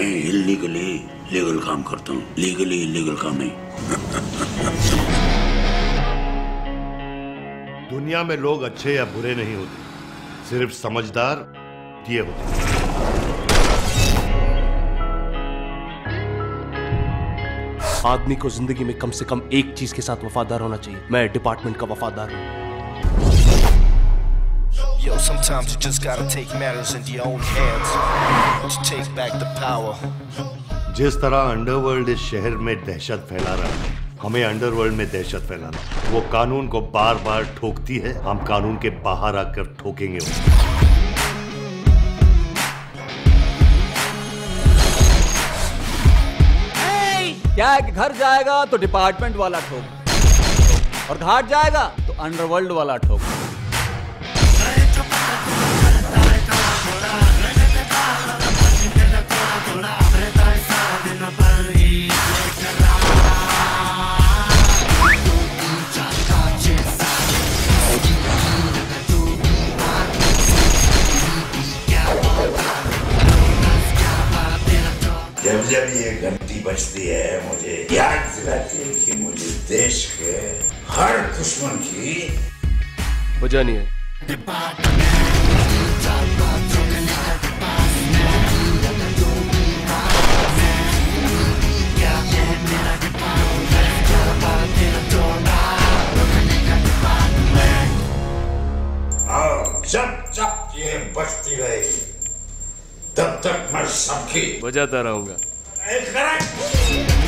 मैं illegally legal काम करता हूँ। लीगली इलीगल काम नहीं। दुनिया में लोग अच्छे या बुरे नहीं होते। सिर्फ़ समझदार ये होते। आदमी को ज़िंदगी में कम से कम एक चीज़ के साथ वफादार होना चाहिए। मैं डिपार्टमेंट का वफादार हूँ। Yo, sometimes you just gotta take matters into your own hands to take back the power. जिस तरह अंडरवर्ल्ड इस शहर में दहशत फैला रहा है हमें अंडरवर्ल्ड में दहशत फैलाना वो कानून को बार बार ठोकती है हम कानून के बाहर आकर ठोकेंगे उसे। क्या है कि घर जाएगा तो डिपार्टमेंट वाला ठोक और घाट जाएगा तो अंडरवर्ल्ड वाला ठोक। जब जब ये घंटी बजती है मुझे। याद दिलाती है कि मुझे देश के हर दुश्मन की वजह नहीं है जब जब ये बजती रहेगी तब तक मैं सबकी बजाता रहूँगा। एक करेक्ट